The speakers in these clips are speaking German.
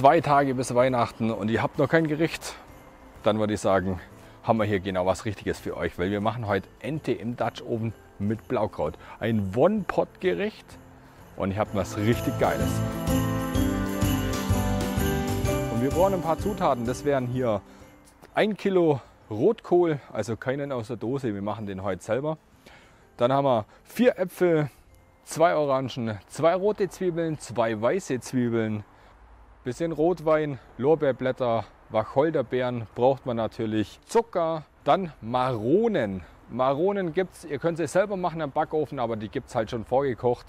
zwei Tage bis Weihnachten und ihr habt noch kein Gericht, dann würde ich sagen, haben wir hier genau was Richtiges für euch, weil wir machen heute Ente im Dutch Oven mit Blaukraut. Ein One-Pot-Gericht und ich habe was richtig Geiles. Und wir brauchen ein paar Zutaten. Das wären hier ein Kilo Rotkohl, also keinen aus der Dose. Wir machen den heute selber. Dann haben wir vier Äpfel, zwei Orangen, zwei rote Zwiebeln, zwei weiße Zwiebeln, bisschen Rotwein, Lorbeerblätter, Wacholderbeeren braucht man natürlich, Zucker, dann Maronen. Maronen gibt es, ihr könnt sie selber machen im Backofen, aber die gibt es halt schon vorgekocht.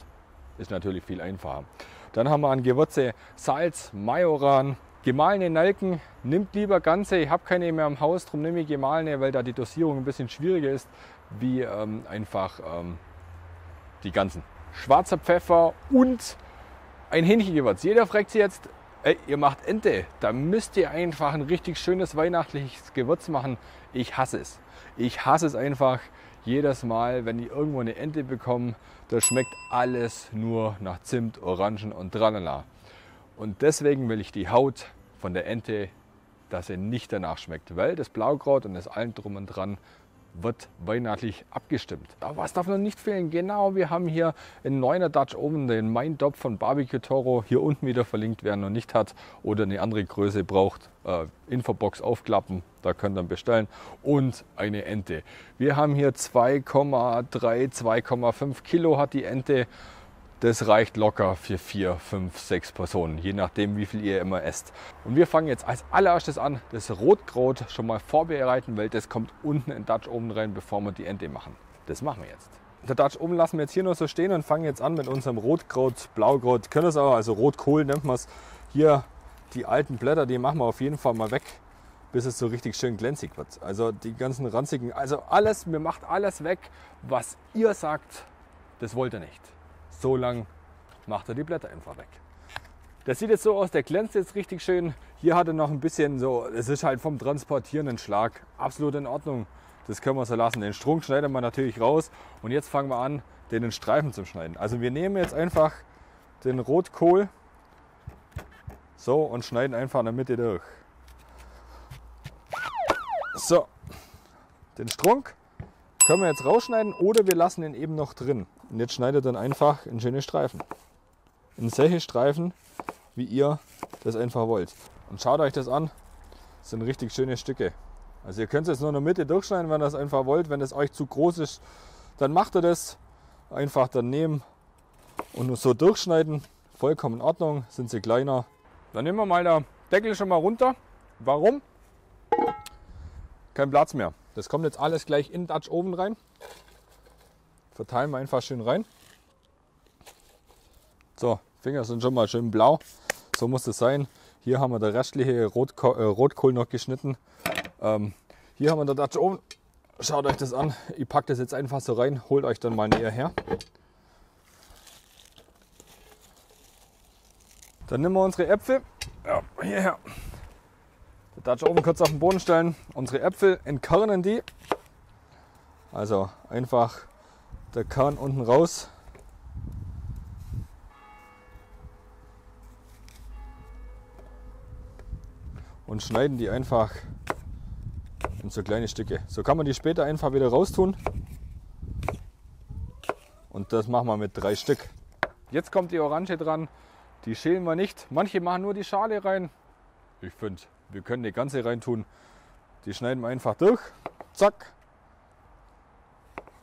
Ist natürlich viel einfacher. Dann haben wir an Gewürze Salz, Majoran, gemahlene Nelken. Nimmt lieber ganze, ich habe keine mehr im Haus, darum nehme ich gemahlene, weil da die Dosierung ein bisschen schwieriger ist, wie ähm, einfach ähm, die ganzen. Schwarzer Pfeffer und ein Hähnchengewürz. Jeder fragt sich jetzt, ey, ihr macht Ente, da müsst ihr einfach ein richtig schönes weihnachtliches Gewürz machen. Ich hasse es. Ich hasse es einfach jedes Mal, wenn ich irgendwo eine Ente bekomme, da schmeckt alles nur nach Zimt, Orangen und tralala. Und deswegen will ich die Haut von der Ente, dass sie nicht danach schmeckt, weil das Blaukraut und das allen drum und dran wird weihnachtlich abgestimmt. Aber was darf noch nicht fehlen? Genau, wir haben hier einen 9er Dutch Oven, den Mein Dop von Barbecue Toro, hier unten wieder verlinkt, wer noch nicht hat oder eine andere Größe braucht. Äh, Infobox aufklappen, da könnt ihr bestellen. Und eine Ente. Wir haben hier 2,3, 2,5 Kilo hat die Ente. Das reicht locker für vier, fünf, sechs Personen, je nachdem, wie viel ihr immer esst. Und wir fangen jetzt als allererstes an, das Rotkraut schon mal vorbereiten, weil das kommt unten in Dutch Oven rein, bevor wir die Ente machen. Das machen wir jetzt. Der Dutch Oven lassen wir jetzt hier noch so stehen und fangen jetzt an mit unserem Rotkraut, Blaukraut, können es auch, also Rotkohl nennt man es. Hier die alten Blätter, die machen wir auf jeden Fall mal weg, bis es so richtig schön glänzig wird. Also die ganzen ranzigen, also alles, mir macht alles weg, was ihr sagt, das wollt ihr nicht so lang macht er die Blätter einfach weg. Das sieht jetzt so aus, der glänzt jetzt richtig schön. Hier hat er noch ein bisschen so, es ist halt vom Transportieren ein Schlag. Absolut in Ordnung. Das können wir so lassen. Den Strunk schneiden wir natürlich raus. Und jetzt fangen wir an, den in Streifen zu schneiden. Also wir nehmen jetzt einfach den Rotkohl so und schneiden einfach in der Mitte durch. So, den Strunk können wir jetzt rausschneiden oder wir lassen ihn eben noch drin. Und jetzt schneidet dann einfach in schöne Streifen. In solche Streifen, wie ihr das einfach wollt. Und schaut euch das an. Das sind richtig schöne Stücke. Also ihr könnt es jetzt nur in der Mitte durchschneiden, wenn ihr das einfach wollt. Wenn es euch zu groß ist, dann macht ihr das. Einfach dann nehmen und so durchschneiden. Vollkommen in Ordnung. Sind sie kleiner. Dann nehmen wir mal den Deckel schon mal runter. Warum? Kein Platz mehr. Das kommt jetzt alles gleich in den Dutch Oven rein. Verteilen wir einfach schön rein. So, Finger sind schon mal schön blau. So muss es sein. Hier haben wir der restliche Rotkohl, äh, Rotkohl noch geschnitten. Ähm, hier haben wir den Dutch Oven. Schaut euch das an. Ich packe das jetzt einfach so rein. Holt euch dann mal näher her. Dann nehmen wir unsere Äpfel. Ja, hierher. Dutch Oven kurz auf den Boden stellen. Unsere Äpfel entkernen die. Also einfach der Kern unten raus. Und schneiden die einfach in so kleine Stücke. So kann man die später einfach wieder raustun. Und das machen wir mit drei Stück. Jetzt kommt die Orange dran. Die schälen wir nicht. Manche machen nur die Schale rein. Ich finde, wir können die ganze rein tun. Die schneiden wir einfach durch. Zack.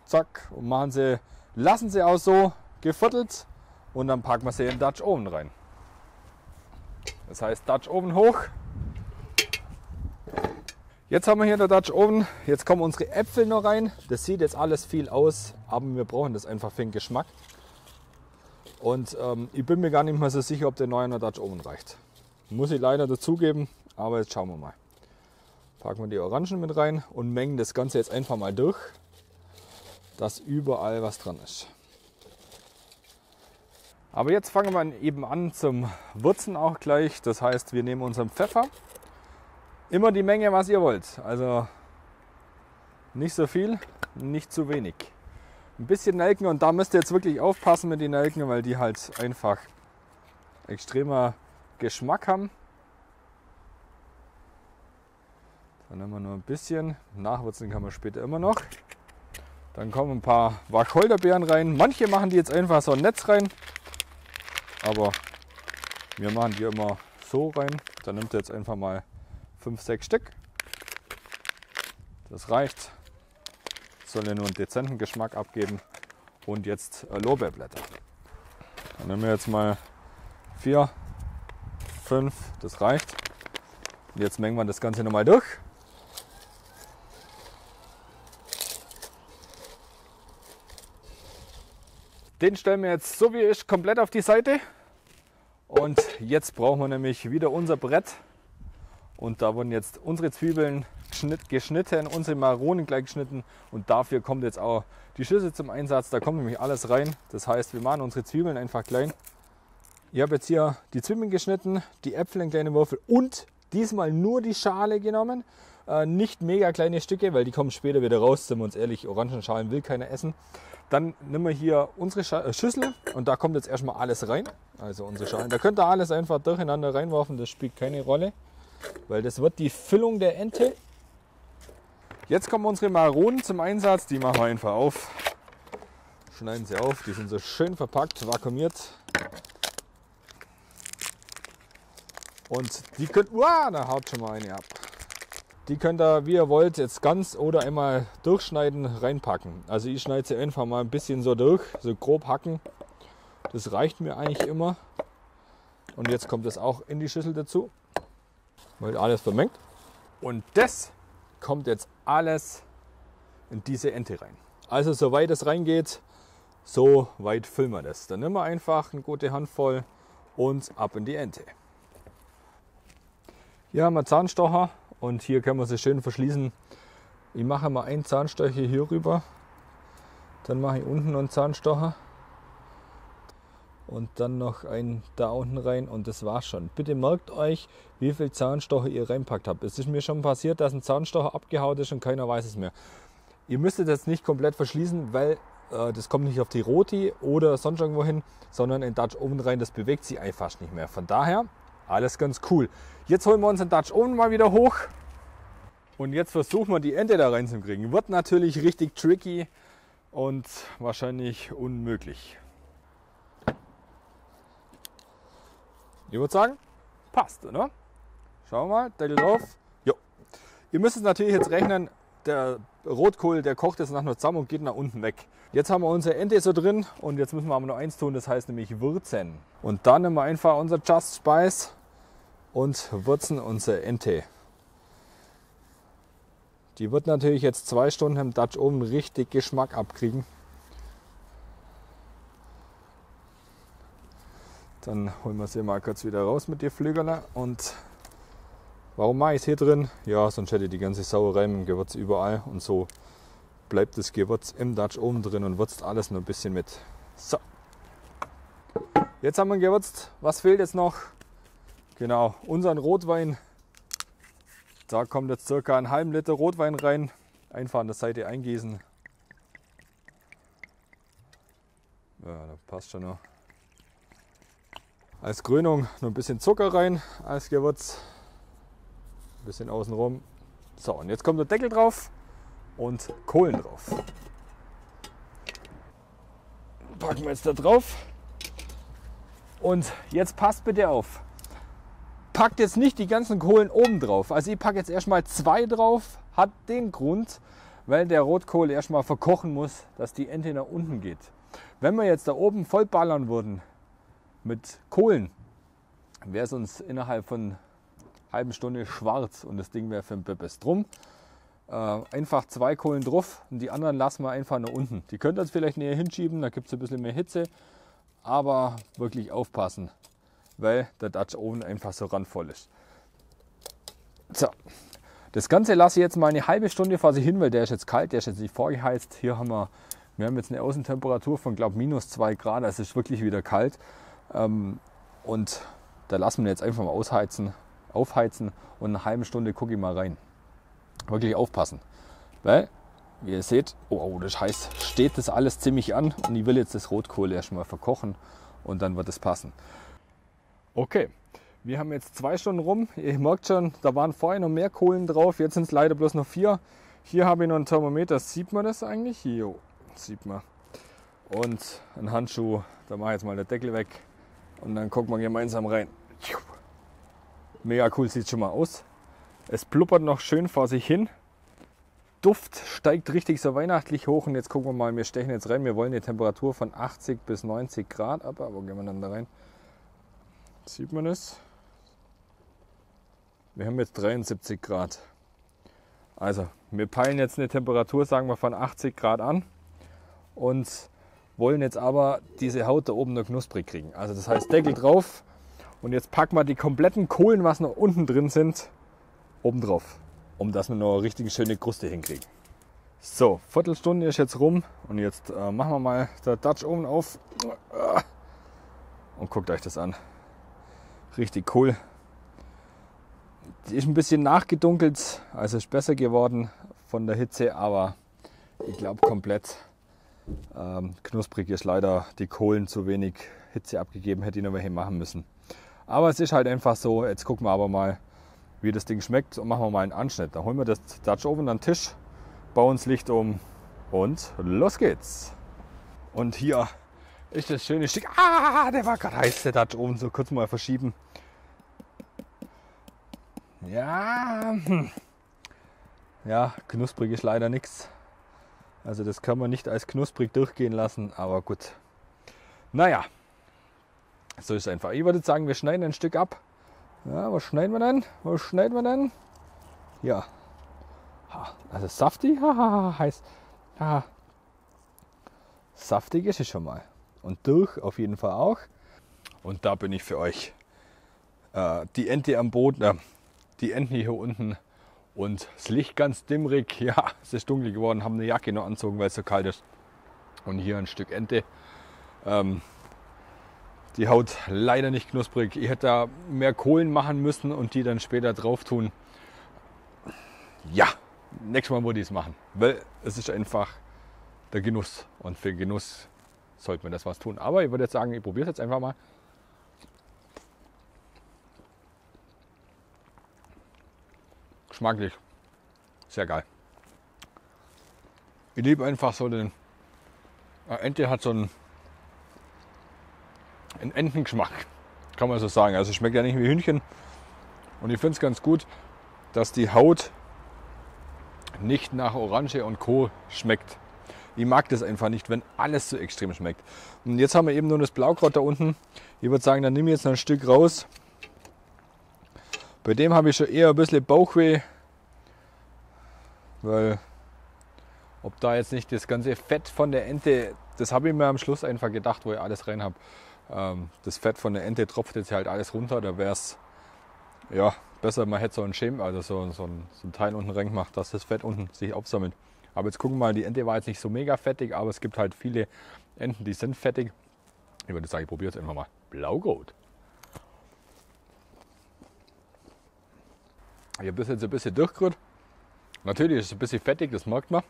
Zack. Und machen sie, lassen sie auch so geviertelt. Und dann packen wir sie in den Dutch Oven rein. Das heißt Dutch Oven hoch. Jetzt haben wir hier den Dutch Oven. Jetzt kommen unsere Äpfel noch rein. Das sieht jetzt alles viel aus, aber wir brauchen das einfach für den Geschmack. Und ähm, ich bin mir gar nicht mehr so sicher, ob der neue Dutch Oven reicht. Muss ich leider dazugeben. Aber jetzt schauen wir mal. Packen wir die Orangen mit rein und mengen das Ganze jetzt einfach mal durch, dass überall was dran ist. Aber jetzt fangen wir eben an zum Würzen auch gleich. Das heißt, wir nehmen unseren Pfeffer. Immer die Menge, was ihr wollt. Also nicht so viel, nicht zu wenig. Ein bisschen Nelken und da müsst ihr jetzt wirklich aufpassen mit den Nelken, weil die halt einfach extremer Geschmack haben. Dann nehmen wir nur ein bisschen. Nachwürzen kann man später immer noch. Dann kommen ein paar Wacholderbeeren rein. Manche machen die jetzt einfach so ein Netz rein. Aber wir machen die immer so rein. Dann nimmt ihr jetzt einfach mal 5, 6 Stück. Das reicht. Soll ja nur einen dezenten Geschmack abgeben. Und jetzt äh, Lorbeerblätter. Dann nehmen wir jetzt mal 4, 5, das reicht. Und jetzt mengen wir das Ganze nochmal durch. Den stellen wir jetzt so wie ist komplett auf die Seite. Und jetzt brauchen wir nämlich wieder unser Brett. Und da wurden jetzt unsere Zwiebeln geschnitten, unsere Maronen gleich geschnitten. Und dafür kommt jetzt auch die Schüssel zum Einsatz. Da kommt nämlich alles rein. Das heißt, wir machen unsere Zwiebeln einfach klein. Ich habe jetzt hier die Zwiebeln geschnitten, die Äpfel in kleine Würfel und diesmal nur die Schale genommen. Äh, nicht mega kleine Stücke, weil die kommen später wieder raus. Sind wir uns ehrlich, Orangenschalen will keiner essen. Dann nehmen wir hier unsere äh, Schüssel und da kommt jetzt erstmal alles rein. Also unsere Schalen. Da könnt ihr alles einfach durcheinander reinwerfen, das spielt keine Rolle, weil das wird die Füllung der Ente. Jetzt kommen unsere Maronen zum Einsatz, die machen wir einfach auf. Schneiden sie auf, die sind so schön verpackt, vakuumiert. Und die könnt, wow, da haut schon mal eine ab. Die könnt ihr, wie ihr wollt, jetzt ganz oder einmal durchschneiden, reinpacken. Also ich schneide sie einfach mal ein bisschen so durch, so grob hacken. Das reicht mir eigentlich immer. Und jetzt kommt das auch in die Schüssel dazu. Wird alles vermengt. Und das kommt jetzt alles in diese Ente rein. Also soweit es reingeht, so weit füllen wir das. Dann nehmen wir einfach eine gute Handvoll und ab in die Ente. Hier haben wir Zahnstocher und hier können wir sie schön verschließen. Ich mache mal einen Zahnstocher hier rüber. Dann mache ich unten einen Zahnstocher. Und dann noch einen da unten rein und das war's schon. Bitte merkt euch, wie viel Zahnstocher ihr reinpackt habt. Es ist mir schon passiert, dass ein Zahnstocher abgehauen ist und keiner weiß es mehr. Ihr müsstet jetzt nicht komplett verschließen, weil äh, das kommt nicht auf die Roti oder sonst irgendwo hin, sondern in Dutch Oven rein. Das bewegt sich einfach nicht mehr. Von daher alles ganz cool. Jetzt holen wir unseren Dutch Oven mal wieder hoch. Und jetzt versuchen wir die Ente da reinzukriegen. Wird natürlich richtig tricky und wahrscheinlich unmöglich. Ich würde sagen, passt, oder? Schauen wir mal, Deckel drauf. Jo. Ihr müsst es natürlich jetzt rechnen, der Rotkohl, der kocht jetzt nach nur zusammen und geht nach unten weg. Jetzt haben wir unsere Ente so drin und jetzt müssen wir aber nur eins tun, das heißt nämlich würzen. Und dann nehmen wir einfach unser Just Spice und würzen unsere Ente. Die wird natürlich jetzt zwei Stunden im Dutch Oven richtig Geschmack abkriegen. Dann holen wir sie mal kurz wieder raus mit den Flügeln. Und warum mache ich es hier drin? Ja, sonst hätte ich die ganze Sauerei mit dem Gewürz überall. Und so bleibt das Gewürz im Dutch Oven drin und würzt alles nur ein bisschen mit. So. Jetzt haben wir gewürzt. Was fehlt jetzt noch? Genau, unseren Rotwein. Da kommt jetzt circa einen halben Liter Rotwein rein. Einfach an der Seite eingießen. Ja, da passt schon noch. Als Krönung noch ein bisschen Zucker rein als Gewürz. Ein bisschen außenrum. So, und jetzt kommt der Deckel drauf und Kohlen drauf. Packen wir jetzt da drauf. Und jetzt passt bitte auf packt jetzt nicht die ganzen Kohlen oben drauf. Also ich packe jetzt erstmal zwei drauf. Hat den Grund, weil der Rotkohl erstmal verkochen muss, dass die Ente nach unten geht. Wenn wir jetzt da oben voll ballern würden mit Kohlen, wäre es uns innerhalb von einer halben Stunde schwarz und das Ding wäre für ein Pöppes. Drum äh, einfach zwei Kohlen drauf und die anderen lassen wir einfach nach unten. Die könnt ihr jetzt vielleicht näher hinschieben, da gibt es ein bisschen mehr Hitze, aber wirklich aufpassen weil der Dutch Oven einfach so randvoll ist. So, das Ganze lasse ich jetzt mal eine halbe Stunde vor sich hin, weil der ist jetzt kalt, der ist jetzt nicht vorgeheizt. Hier haben wir, wir haben jetzt eine Außentemperatur von, glaube minus 2 Grad, also es ist wirklich wieder kalt. Ähm, und da lassen wir jetzt einfach mal ausheizen, aufheizen und eine halbe Stunde gucke ich mal rein. Wirklich aufpassen, weil, wie ihr seht, oh das heißt, steht das alles ziemlich an und ich will jetzt das Rotkohl erstmal verkochen und dann wird es passen. Okay, Wir haben jetzt zwei Stunden rum. Ihr merkt schon, da waren vorher noch mehr Kohlen drauf. Jetzt sind es leider bloß noch vier. Hier habe ich noch ein Thermometer. Sieht man das eigentlich? Jo, sieht man. Und ein Handschuh. Da mache ich jetzt mal den Deckel weg. Und dann gucken wir gemeinsam rein. Mega cool sieht schon mal aus. Es blubbert noch schön vor sich hin. Duft steigt richtig so weihnachtlich hoch. Und jetzt gucken wir mal, wir stechen jetzt rein. Wir wollen die Temperatur von 80 bis 90 Grad ab. Aber wo gehen wir dann da rein? Sieht man es? Wir haben jetzt 73 Grad. Also, wir peilen jetzt eine Temperatur, sagen wir, von 80 Grad an und wollen jetzt aber diese Haut da oben noch knusprig kriegen. Also das heißt Deckel drauf und jetzt packen wir die kompletten Kohlen, was noch unten drin sind, oben drauf, um dass wir noch eine richtig schöne Kruste hinkriegen. So, Viertelstunde ist jetzt rum und jetzt äh, machen wir mal der Dutch oben auf und guckt euch das an. Richtig cool. Ist ein bisschen nachgedunkelt, also ist besser geworden von der Hitze, aber ich glaube komplett ähm, knusprig ist leider die Kohlen zu wenig Hitze abgegeben, hätte ich noch welche machen müssen. Aber es ist halt einfach so, jetzt gucken wir aber mal, wie das Ding schmeckt und machen wir mal einen Anschnitt. Da holen wir das Dutch Oven an den Tisch, bauen das Licht um und los geht's. Und hier ist das schöne Stück. Ah, der war gerade heiß, der Dutch Oven, so kurz mal verschieben. Ja, hm. ja, knusprig ist leider nichts. Also das kann man nicht als knusprig durchgehen lassen, aber gut. Naja, so ist es einfach. Ich würde sagen, wir schneiden ein Stück ab. Ja, was schneiden wir denn? Was schneiden wir denn? Ja. Also saftig, haha, heißt. Ha. Saftig ist es schon mal. Und durch auf jeden Fall auch. Und da bin ich für euch. Äh, die Ente am Boden, äh, die Enten hier unten und das Licht ganz dimmrig. Ja, es ist dunkel geworden, haben eine Jacke noch anzogen, weil es so kalt ist. Und hier ein Stück Ente. Ähm, die Haut leider nicht knusprig. Ich hätte da mehr Kohlen machen müssen und die dann später drauf tun. Ja, nächstes Mal würde ich es machen, weil es ist einfach der Genuss. Und für Genuss sollte man das was tun. Aber ich würde jetzt sagen, ich probiere es jetzt einfach mal. Geschmacklich sehr geil. Ich liebe einfach so den. Ente hat so einen, einen Entengeschmack, kann man so sagen. Also schmeckt ja nicht wie Hühnchen. Und ich finde es ganz gut, dass die Haut nicht nach Orange und Co. schmeckt. Ich mag das einfach nicht, wenn alles so extrem schmeckt. Und jetzt haben wir eben nur das Blaukraut da unten. Ich würde sagen, dann nehme ich jetzt noch ein Stück raus. Bei dem habe ich schon eher ein bisschen Bauchweh, weil ob da jetzt nicht das ganze Fett von der Ente, das habe ich mir am Schluss einfach gedacht, wo ich alles rein habe. Ähm, das Fett von der Ente tropft jetzt halt alles runter, da wäre es ja, besser, man hätte so einen Schäm, also so, so, ein, so ein Teil unten reingemacht, dass das Fett unten sich aufsammelt. Aber jetzt gucken wir mal, die Ente war jetzt nicht so mega fettig, aber es gibt halt viele Enten, die sind fettig. Ich würde sagen, ich probiere es einfach mal. Blau-Rot. Ich habe das jetzt ein bisschen durchgerührt. Natürlich ist es ein bisschen fettig, das merkt man.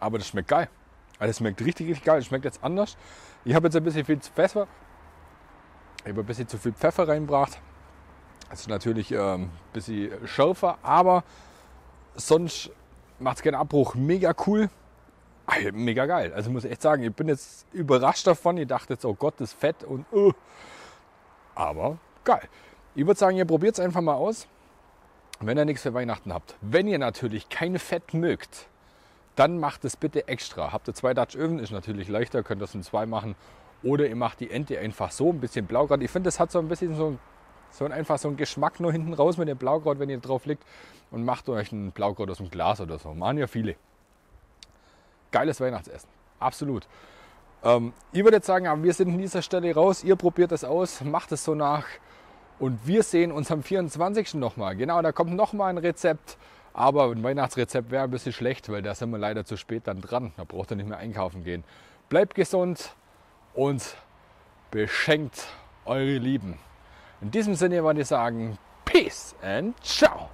Aber das schmeckt geil. Also es schmeckt richtig, richtig geil. Es schmeckt jetzt anders. Ich habe jetzt ein bisschen viel Pfeffer. Ich habe ein bisschen zu viel Pfeffer reingebracht. Das ist natürlich ähm, ein bisschen schärfer, aber sonst macht keinen Abbruch. Mega cool. Mega geil. Also muss ich echt sagen, ich bin jetzt überrascht davon. Ich dachte jetzt, oh Gott, das Fett und uh. Aber geil. Ich würde sagen, ihr probiert es einfach mal aus wenn ihr nichts für Weihnachten habt. Wenn ihr natürlich kein Fett mögt, dann macht es bitte extra. Habt ihr zwei Dutch Öfen, ist natürlich leichter, könnt das in zwei machen. Oder ihr macht die Ente einfach so, ein bisschen Blaukraut. Ich finde, das hat so ein bisschen so, so ein, einfach so einen Geschmack nur hinten raus mit dem Blaukraut, wenn ihr drauf liegt. Und macht euch ein Blaukraut aus dem Glas oder so. Machen ja viele. Geiles Weihnachtsessen. Absolut. Ähm, ich würde jetzt sagen, wir sind an dieser Stelle raus. Ihr probiert das aus, macht es so nach. Und wir sehen uns am 24. nochmal. Genau, da kommt nochmal ein Rezept. Aber ein Weihnachtsrezept wäre ein bisschen schlecht, weil da sind wir leider zu spät dann dran. Da braucht ihr nicht mehr einkaufen gehen. Bleibt gesund und beschenkt eure Lieben. In diesem Sinne wollte ich sagen, Peace and Ciao.